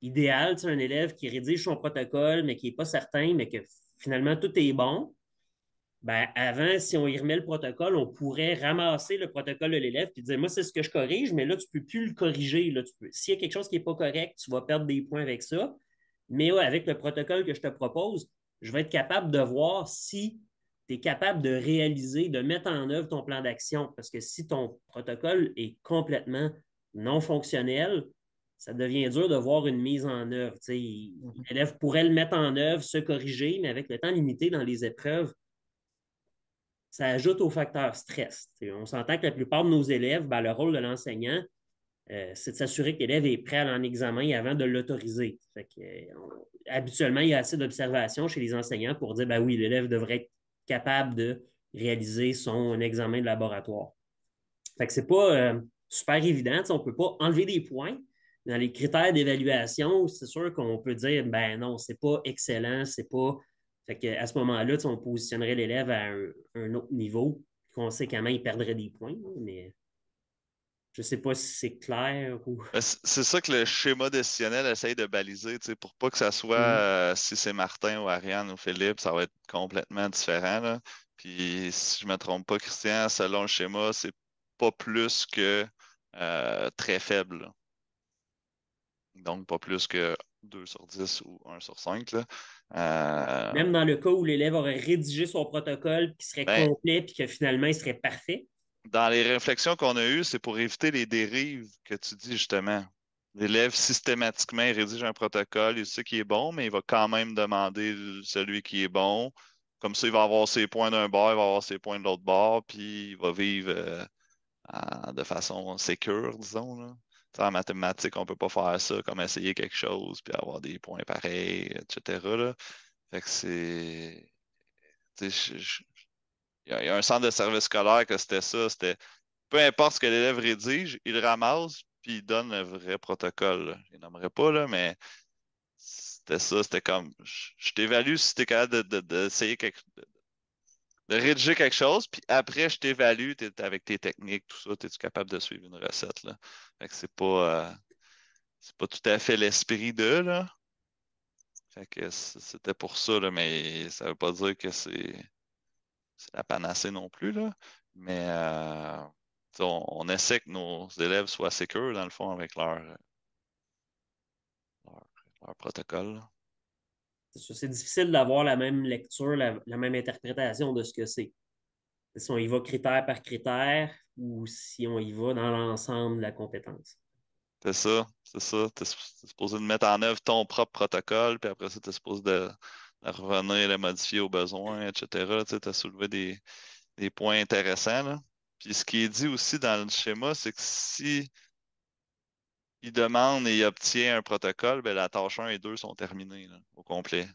idéal, un élève qui rédige son protocole, mais qui n'est pas certain, mais que finalement tout est bon, ben avant, si on y remet le protocole, on pourrait ramasser le protocole de l'élève et dire Moi, c'est ce que je corrige, mais là, tu ne peux plus le corriger. S'il y a quelque chose qui n'est pas correct, tu vas perdre des points avec ça. Mais ouais, avec le protocole que je te propose, je vais être capable de voir si tu es capable de réaliser, de mettre en œuvre ton plan d'action. Parce que si ton protocole est complètement non fonctionnel, ça devient dur de voir une mise en œuvre. L'élève pourrait le mettre en œuvre, se corriger, mais avec le temps limité dans les épreuves, ça ajoute au facteur stress. On s'entend que la plupart de nos élèves, ben, le rôle de l'enseignant, euh, c'est de s'assurer que l'élève est prêt à l'en examen avant de l'autoriser. Euh, habituellement, il y a assez d'observations chez les enseignants pour dire ben oui, l'élève devrait être capable de réaliser son examen de laboratoire. Fait que c'est pas euh, super évident. On ne peut pas enlever des points. Dans les critères d'évaluation, c'est sûr qu'on peut dire ben non, c'est pas excellent, c'est pas. Fait que à ce moment-là, on positionnerait l'élève à un, un autre niveau. Conséquemment, il perdrait des points, mais je ne sais pas si c'est clair ou. Ben, C'est ça que le schéma décisionnel essaye de baliser, tu sais, pour pas que ça soit Mhm. euh, si c'est Martin ou Ariane ou Philippe, ça va être complètement différent. là. Puis si je me trompe pas, Christian, selon le schéma, c'est pas plus que euh, très faible. là. Donc pas plus que 2 sur 10 ou 1 sur 5. Là. Euh, Même dans le cas où l'élève aurait rédigé son protocole qui serait Ben- complet puis que finalement il serait parfait? Dans les réflexions qu'on a eues, c'est pour éviter les dérives que tu dis justement. L'élève, systématiquement, il rédige un protocole, il sait qu'il est bon, mais il va quand même demander celui qui est bon. Comme ça, il va avoir ses points d'un bord, il va avoir ses points de l'autre bord, puis il va vivre euh, de façon sécure, disons. Là. En mathématiques, on ne peut pas faire ça comme essayer quelque chose, puis avoir des points pareils, etc. là. Fait que c'est. je- il y, a, un centre de service scolaire que c'était ça. C'était peu importe ce que l'élève rédige, il ramasse puis il donne le vrai protocole. là. Je ne nommerai pas, là, mais c'était ça. C'était comme je, t'évalue si tu es capable de- de- d'essayer quelque de, de rédiger quelque chose, puis après, je t'évalue avec tes techniques, tout ça, es-tu capable de suivre une recette? Là? Fait que c'est pas, euh, c'est pas tout à fait l'esprit de, là. Fait que c'était pour ça, là, mais ça veut pas dire que c'est la panacée non plus, là. Mais euh, on, essaie que nos élèves soient sécures, dans le fond, avec leur, leur, protocole. C'est difficile d'avoir la même lecture, la, même interprétation de ce que c'est. Si on y va critère par critère ou si on y va dans l'ensemble de la compétence. C'est ça, c'est ça. Tu es, supposé de mettre en œuvre ton propre protocole, puis après ça, tu es supposé de, revenir le modifier aux besoins, etc. Tu as soulevé des, points intéressants. Puis ce qui est dit aussi dans le schéma, c'est que si il demande et il obtient un protocole, ben, la tâche 1 et 2 sont terminées au complet.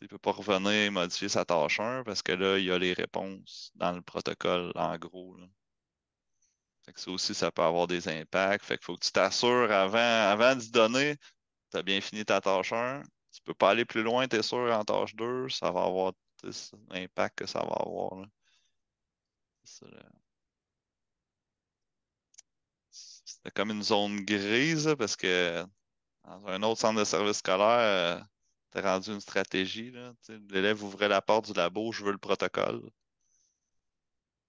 Il ne peut pas revenir et modifier sa tâche 1 parce que là, il y a les réponses dans le protocole, en gros. Ça aussi, ça peut avoir des impacts. Fait faut que tu t'assures avant, avant d'y donner, tu as bien fini ta tâche 1. Tu ne peux pas aller plus loin, tu es sûr, en tâche 2, ça va avoir l'impact que ça va avoir. C'était comme une zone grise parce que dans un autre centre de service scolaire, euh, tu as rendu une stratégie. L'élève ouvrait la porte du labo, je veux le protocole.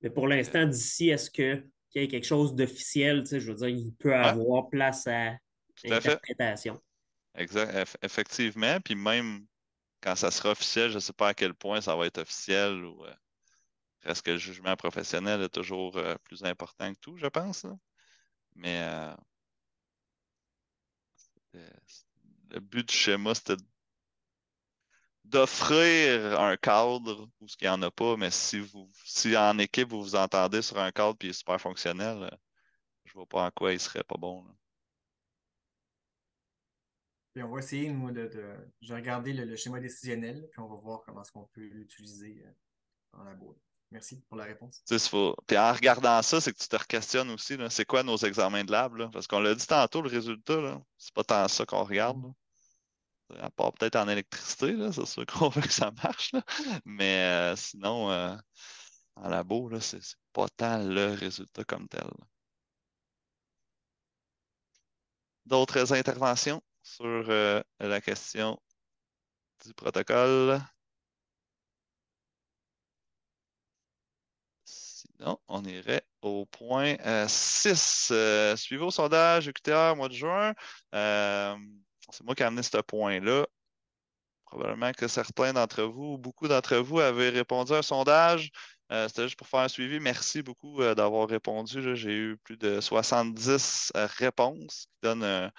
Mais pour l'instant, d'ici, est-ce qu'il y a quelque chose d'officiel? Je veux dire, il peut avoir place à l'interprétation. Exact, effectivement. Puis même quand ça sera officiel, je ne sais pas à quel point ça va être officiel ou euh, reste que le jugement professionnel est toujours euh, plus important que tout, je pense. Mais euh, le but du schéma, c'était d'offrir un cadre où ce qu'il n'y en a pas, mais si vous si en équipe vous vous entendez sur un cadre qui est super fonctionnel, je ne vois pas en quoi il serait pas bon. On va essayer, nous, de, de, regarder le, schéma décisionnel, puis on va voir comment est-ce qu'on peut l'utiliser en labo. Merci pour la réponse. Puis en regardant ça, c'est que tu te questionnes aussi, c'est quoi nos examens de lab? Là? Parce qu'on l'a dit tantôt, le résultat, c'est pas tant ça qu'on regarde. À part peut-être en électricité, c'est sûr qu'on veut que ça marche. Mais euh, sinon, euh, en labo, c'est pas tant le résultat comme tel. D'autres interventions? Sur euh, la question du protocole? Non, on irait au point 6. Euh, euh, suivez au sondage UQTR mois de juin. C'est moi qui ai amené ce point-là. Probablement que certains d'entre vous, beaucoup d'entre vous, avaient répondu à un sondage. C'était juste pour faire un suivi. Merci beaucoup d'avoir répondu. J'ai eu plus de 70 réponses qui donnent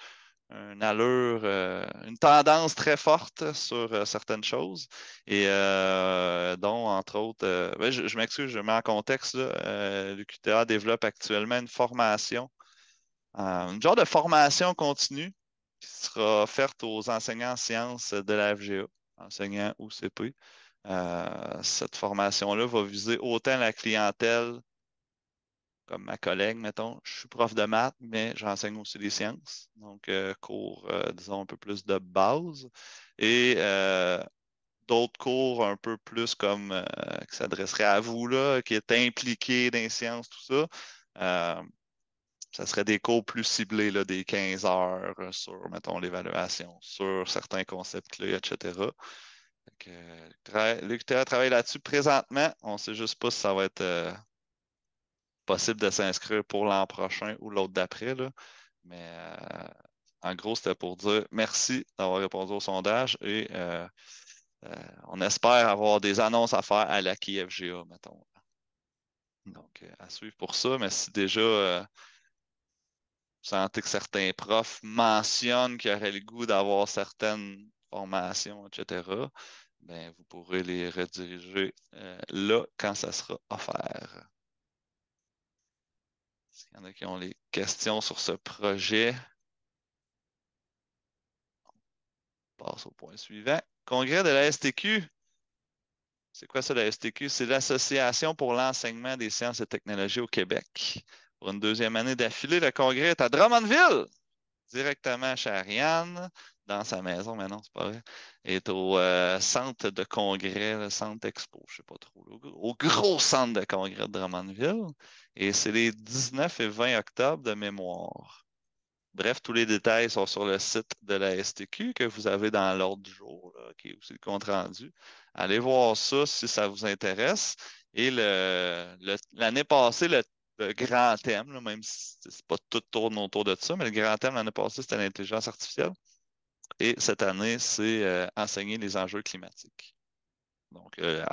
une allure, euh, une tendance très forte sur euh, certaines choses. Et euh, dont, entre autres, ben, je, m'excuse, je mets en contexte, l'UQTA développe actuellement une formation, une genre de formation continue qui sera offerte aux enseignants en sciences de la FGA, enseignants ou CP. cette formation-là va viser autant la clientèle comme ma collègue, mettons, je suis prof de maths, mais j'enseigne aussi les sciences, donc euh, cours, euh, disons, un peu plus de base, et euh, d'autres cours un peu plus comme qui s'adresseraient à vous, là, qui est impliqué dans les sciences, tout ça. ça serait des cours plus ciblés, là, des 15 heures sur, mettons, l'évaluation, sur certains concepts clés, etc. L'UQTR travaille là-dessus présentement. On ne sait juste pas si ça va être possible de s'inscrire pour l'an prochain ou l'autre d'après. Mais euh, en gros, c'était pour dire merci d'avoir répondu au sondage et euh, euh, on espère avoir des annonces à faire à la KFGA, mettons. Donc, à suivre pour ça, mais si déjà vous sentez que certains profs mentionnent qu'il y aurait le goût d'avoir certaines formations, etc., ben, vous pourrez les rediriger là quand ça sera offert. Il y en a qui ont les questions sur ce projet. On passe au point suivant. Congrès de la STQ. C'est quoi ça, la STQ? C'est l'Association pour l'enseignement des sciences et technologies au Québec. Pour une deuxième année d'affilée, le congrès est à Drummondville, directement chez Ariane dans sa maison, mais non, c'est pas vrai, est au euh, centre de congrès, le centre expo, je sais pas trop, au gros centre de congrès de Drummondville. Et c'est les 19 et 20 octobre de mémoire. Bref, tous les détails sont sur le site de la STQ que vous avez dans l'ordre du jour, qui est aussi le compte rendu. Allez voir ça si ça vous intéresse. Et l'année passée, le, grand thème, même si ce n'est pas tout tourne autour de ça, mais le grand thème l'année passée, c'était l'intelligence artificielle. Et cette année, c'est euh, enseigner les enjeux climatiques. Donc, euh,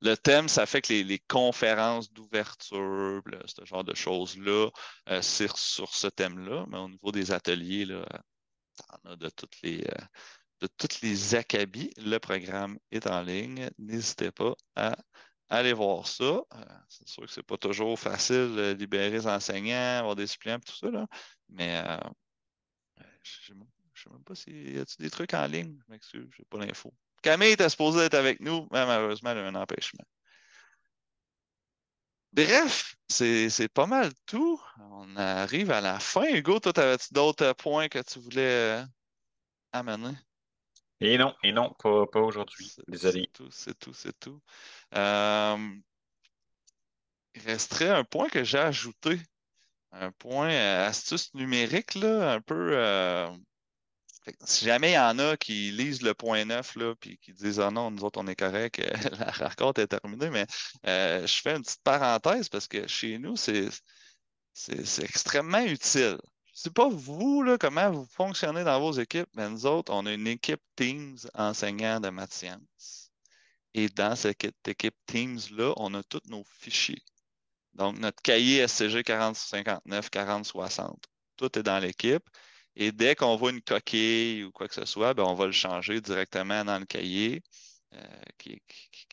le thème, ça fait que les, conférences d'ouverture, ce genre de choses-là, euh, c'est sur ce thème-là. Mais au niveau des ateliers, là, en a de toutes les, de toutes les. Le programme est en ligne. N'hésitez pas à aller voir ça. c'est sûr que ce n'est pas toujours facile de libérer les enseignants, avoir des suppléants et tout ça, là, mais je je ne sais même pas s'il y a des trucs en ligne. Je je n'ai pas l'info. Camille était supposée être avec nous, mais malheureusement, elle a un empêchement. Bref, c'est pas mal tout. On arrive à la fin. Hugo, toi, avais-tu d'autres points que tu voulais euh, amener? Et non, et non, pas, aujourd'hui. Désolé. C'est tout, c'est tout, c'est tout. Euh, il resterait un point que j'ai ajouté. Un point euh, astuce numérique, là, un peu si jamais il y en a qui lisent le point neuf là, puis qui disent Ah non, nous autres, on est correct, [laughs] la raconte est terminée, mais euh, je fais une petite parenthèse parce que chez nous, c'est extrêmement utile. Je sais pas vous, là, comment vous fonctionnez dans vos équipes, mais nous autres, on a une équipe Teams enseignant de maths sciences. Et dans cette équipe Teams-là, on a tous nos fichiers. Donc, notre cahier SCG 4059, 4060, tout est dans l'équipe. Et dès qu'on voit une coquille ou quoi que ce soit, ben, on va le changer directement dans le cahier, euh, qui,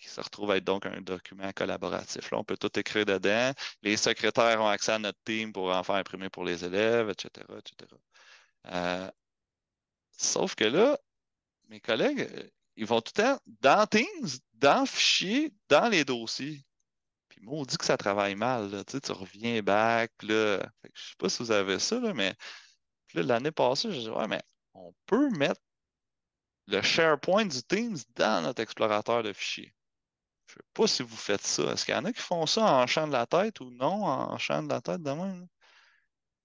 se retrouve être donc un document collaboratif. Là, on peut tout écrire dedans. Les secrétaires ont accès à notre team pour en faire imprimer pour les élèves, etc. Euh, sauf que là, mes collègues, euh, ils vont tout le temps dans Teams, dans Fichier, dans les dossiers. Puis moi, on dit que ça travaille mal. Tu, sais, tu reviens back. Je ne sais pas si vous avez ça, mais l'année passée, je dit, ouais, mais on peut mettre le SharePoint du Teams dans notre explorateur de fichiers. Je ne sais pas si vous faites ça. Est-ce qu'il y en a qui font ça en champ de la tête ou non en champ de la tête de même?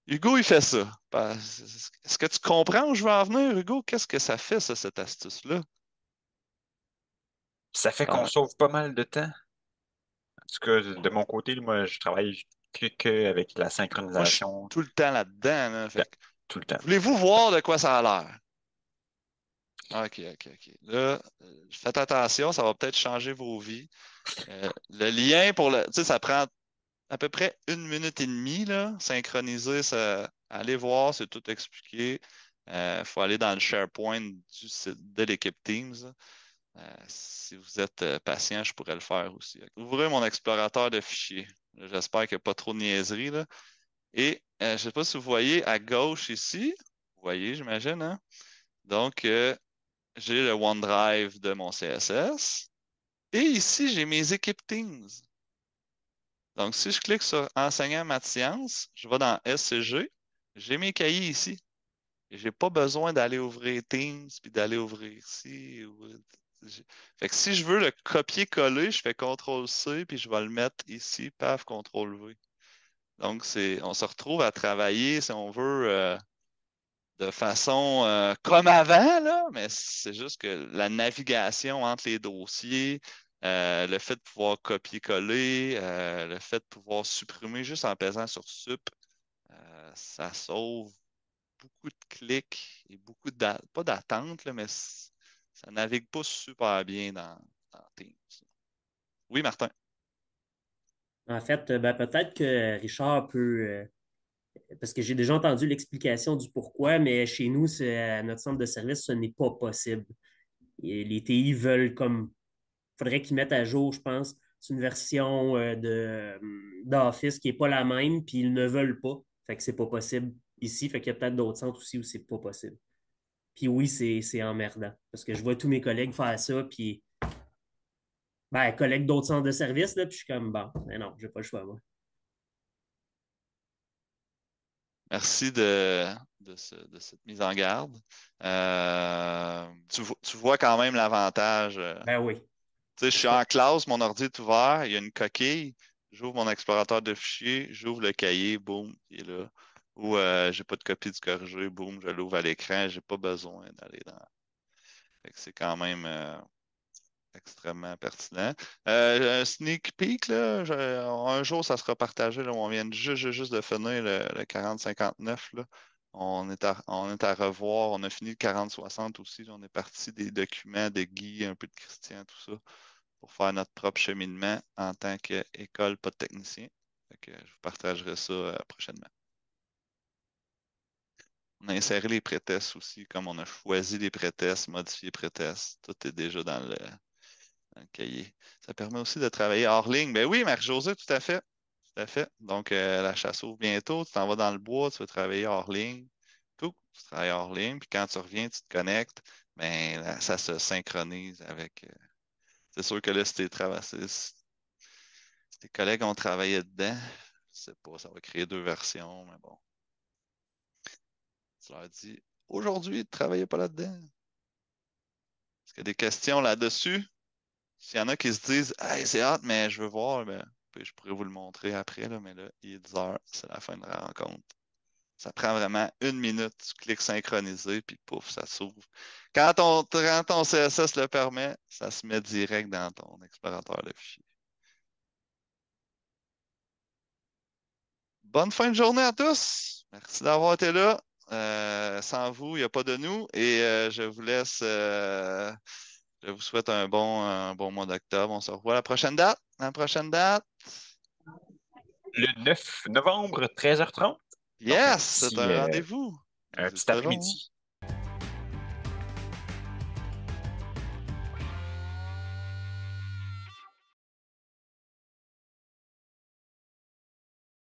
Hugo, il fait ça. Est-ce que tu comprends où je veux en venir, Hugo? Qu'est-ce que ça fait, ça, cette astuce-là? Ça fait qu'on ah. sauve pas mal de temps. En tout cas, de mon côté, moi, je travaille que, avec la synchronisation. tout le temps là-dedans. Là. Fait tout le temps. Voulez-vous voir de quoi ça a l'air? OK, OK, OK. Là, euh, faites attention, ça va peut-être changer vos vies. Euh, le lien pour le. Tu sais, ça prend à peu près une minute et demie, là, synchroniser. Ça, allez voir, c'est tout expliqué. Il euh, faut aller dans le SharePoint du site de l'équipe Teams. si vous êtes patient, je pourrais le faire aussi. Ouvrez mon explorateur de fichiers. J'espère qu'il n'y a pas trop de niaiseries. Là. Et je ne sais pas si vous voyez à gauche ici, vous voyez, j'imagine, hein? Donc, j'ai le OneDrive de mon CSS. Et ici, j'ai mes équipes Teams. Donc, si je clique sur Enseignant maths sciences, je vais dans SCG, j'ai mes cahiers ici. Je n'ai pas besoin d'aller ouvrir Teams puis d'aller ouvrir ici. Fait que si je veux le copier-coller, je fais CTRL-C puis je vais le mettre ici, paf, CTRL-V. Donc, on se retrouve à travailler, si on veut, euh, de façon euh, comme avant, là, mais c'est juste que la navigation entre les dossiers, euh, le fait de pouvoir copier-coller, le fait de pouvoir supprimer juste en pesant sur sup, ça sauve beaucoup de clics et beaucoup de pas d'attente, mais ça navigue pas super bien dans Teams. Oui, Martin. En fait, euh, ben, peut-être que Richard peut. Parce que j'ai déjà entendu l'explication du pourquoi, mais chez nous, à notre centre de service, ce n'est pas possible. les TI veulent comme. Il faudrait qu'ils mettent à jour, je pense, une version euh, de, d'Office qui n'est pas la même, puis ils ne veulent pas. Fait que c'est pas possible ici. Fait qu'il y a peut-être d'autres centres aussi où c'est pas possible. Puis oui, c'est, emmerdant. Parce que je vois tous mes collègues faire ça, puis ben, collecte d'autres centres de services, là, puis je suis comme, bon, mais non, j'ai pas le choix, moi. Merci de, de, cette mise en garde. Euh, tu, vois quand même l'avantage. Euh, ben oui. Tu sais, je suis en classe, mon ordi est ouvert, il y a une coquille, j'ouvre mon explorateur de fichiers, j'ouvre le cahier, boum, il est là. ou euh, j'ai pas de copie du corrigé, boum, je l'ouvre à l'écran, j'ai pas besoin d'aller dans. C'est quand même euh, extrêmement pertinent. Euh, un sneak peek, là, un jour, ça sera partagé. Là, on vient juste, de finir le, le 40-59. On est, à, on est à revoir. On a fini le 40-60 aussi. On est parti des documents de Guy, un peu de Christian, tout ça, pour faire notre propre cheminement en tant qu'école, pas de technicien. je vous partagerai ça prochainement. On a inséré les prétests aussi, comme on a choisi les prétests, modifié les prétests. Tout est déjà dans le, Ça permet aussi de travailler hors ligne. Ben oui, Marie-Josée, tout à fait. Tout à fait. Donc, euh, la chasse ouvre bientôt. Tu t'en vas dans le bois, tu vas travailler hors ligne. Tout, tu travailles hors ligne. Puis quand tu reviens, tu te connectes. Ben, ça se synchronise avec. Euh, c'est sûr que là, si tes, tes collègues ont travaillé dedans, je sais pas, ça va créer deux versions, mais bon. Tu leur dis aujourd'hui, ne travaillez pas là-dedans. Est-ce qu'il y a des questions là-dessus? S'il y en a qui se disent Hey, c'est hâte, mais je veux voir, ben, je pourrais vous le montrer après, là, mais là, il est 10 heures, c'est la fin de la rencontre. Ça prend vraiment une minute, tu cliques synchroniser, puis pouf, ça s'ouvre. Quand ton, ton CSS le permet, ça se met direct dans ton explorateur de fichiers. Bonne fin de journée à tous. Merci d'avoir été là. Euh, sans vous, il n'y a pas de nous. Et euh, je vous laisse. Euh, je vous souhaite un bon, bon mois d'octobre. On se revoit à la prochaine date. la prochaine date. Le 9 novembre, 13h30. Yes, c'est un rendez-vous. Un petit après-midi.